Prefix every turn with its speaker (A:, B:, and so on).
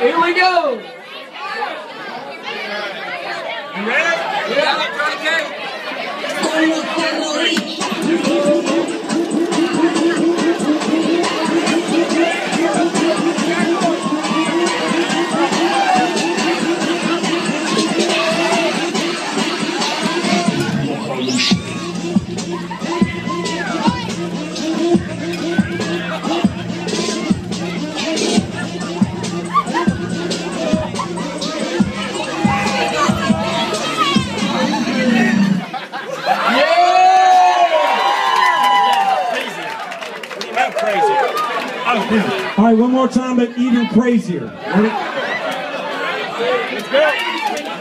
A: Here we go.
B: You ready? How
C: All right, one more time, but even crazier. Ready?
B: let's go.